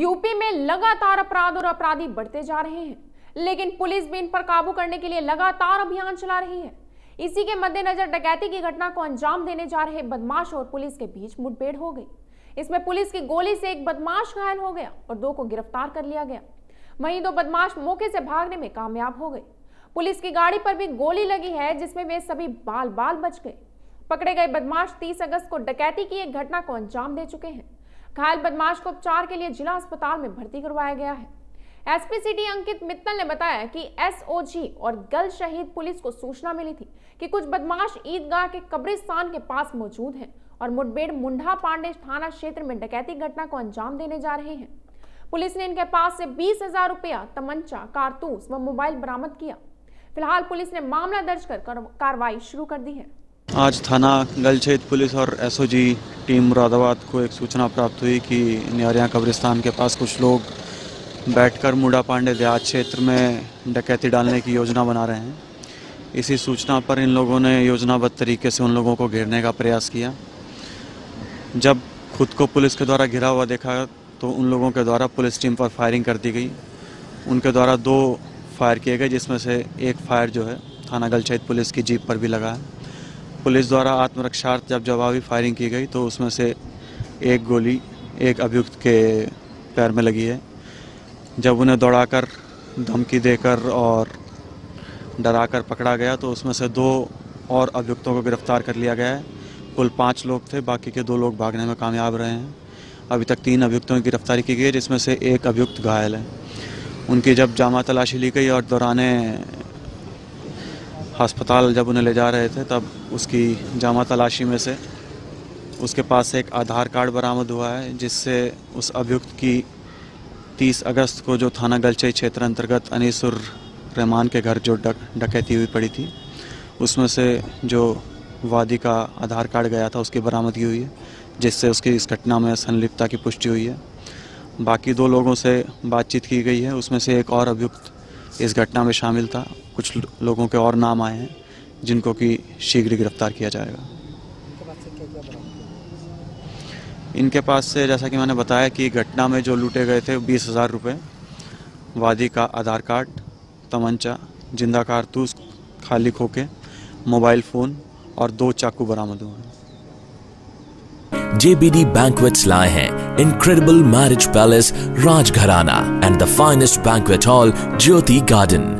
UP में लगातार अपराध और अपराधी बढ़ते जा रहे हैं, लेकिन पुलिस भी इन पर काबू करने के लिए लगातार अभियान चला रही है। इसी के मद्देनजर डकैती की घटना को अंजाम देने जा रहे बदमाश और पुलिस के बीच मुठभेड़ हो गई। इसमें पुलिस की गोली से एक बदमाश घायल हो गया और दो को गिरफ़्तार कर लिया गया। वहीं दो बदमाश मौके से भागने में कामयाब हो गए। पुलिस की गाड़ी पर भी गोली लगी है, जिसमें वे सभी बाल बाल बच गए। पकड़े गए बदमाश 30 अगस्त को डकैती की एक घटना को अंजाम दे चुके हैं। घायल बदमाश को उपचार के लिए जिला अस्पताल में भर्ती करवाया गया है। एसपी सिटी अंकित मित्तल ने बताया कि एसओजी और गल शहीद पुलिस को सूचना मिली थी कि कुछ बदमाश ईदगाह के कब्रिस्तान के पास मौजूद हैं और मुठभेड़ मुंडा पांडे थाना क्षेत्र में डकैती घटना को अंजाम देने जा रहे हैं। पुलिस ने इनके पास से बीस हज़ार रुपया, तमंचा, कारतूस व मोबाइल बरामद किया। फ़िलहाल पुलिस ने मामला दर्ज कर कार्रवाई शुरू कर दी है। आज थाना गलछेद पुलिस और एसओजी टीम मुरादाबाद को एक सूचना प्राप्त हुई कि नियारिया कब्रिस्तान के पास कुछ लोग बैठकर मुडा पांडे देहात क्षेत्र में डकैती डालने की योजना बना रहे हैं। इसी सूचना पर इन लोगों ने योजनाबद्ध तरीके से उन लोगों को घेरने का प्रयास किया। जब खुद को पुलिस के द्वारा घिरा हुआ देखा तो उन लोगों के द्वारा पुलिस टीम पर फायरिंग कर दी गई। उनके द्वारा दो फायर किए गए, जिसमें से एक फायर जो है थाना गलछेद पुलिस की जीप पर भी लगा है। पुलिस द्वारा आत्मरक्षार्थ जब जवाबी फायरिंग की गई तो उसमें से एक गोली, एक अभियुक्त के पैर में लगी है। जब उन्हें दौड़ाकर, धमकी देकर और डराकर पकड़ा गया तो उसमें से दो और अभियुक्तों को गिरफ़्तार कर लिया गया है। कुल पाँच लोग थे, बाकी के दो लोग भागने में कामयाब रहे हैं। अभी तक तीन अभियुक्तों की गिरफ्तारी की गई है जिसमें से एक अभियुक्त घायल है। उनकी जब जामा तलाशी ली गई और दौरान अस्पताल जब उन्हें ले जा रहे थे, तब उसकी जामा तलाशी में से उसके पास एक आधार कार्ड बरामद हुआ है, जिससे उस अभियुक्त की 30 अगस्त को जो थाना गलचई क्षेत्र अंतर्गत अनीसुर रहमान के घर जो डक, डकैती हुई पड़ी थी, उसमें से जो वादी का आधार कार्ड गया था, उसकी बरामदगी हुई है, जिससे उसकी इस घटना में संलिप्तता की पुष्टि हुई है। बाकी दो लोगों से बातचीत की गई है, उसमें से एक और अभियुक्त इस घटना में शामिल था। कुछ लोगों के और नाम आए हैं, जिनको कि शीघ्र गिरफ़्तार किया जाएगा इनके पास से जैसा कि मैंने बताया कि घटना में जो लूटे गए थे, बीस हज़ार रुपये वादी का आधार कार्ड, तमंचा, ज़िंदा कारतूस, खाली खोके, मोबाइल फ़ोन और दो चाकू बरामद हुए हैं JBD Banquets lie hai incredible marriage palace Rajgharana and the finest banquet hall Jyoti Garden.